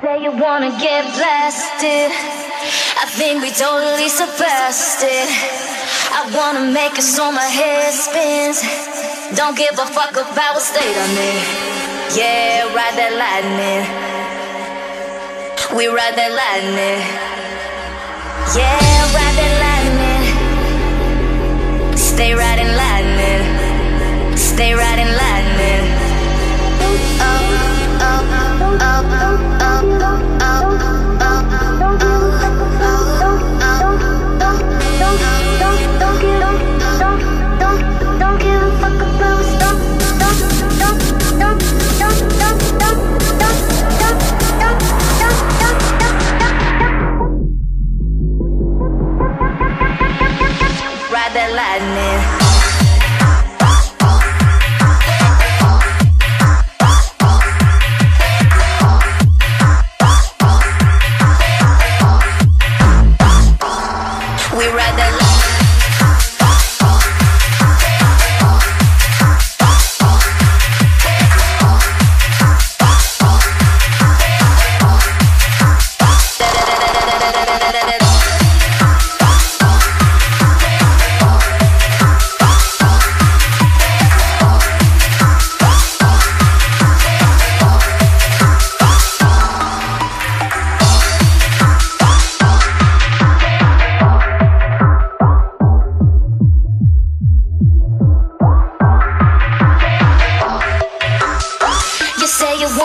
say you wanna get blasted. I think we totally surpassed it. I wanna make it so my head spins. Don't give a fuck about what state I'm in. Yeah, ride that lightning. We ride that lightning. Yeah, ride that lightning. Stay riding lightning. Stay riding lightning. Ride that lightning.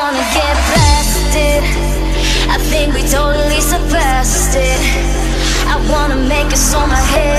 Wanna get blasted. I think we totally surpassed it. I wanna make it so my head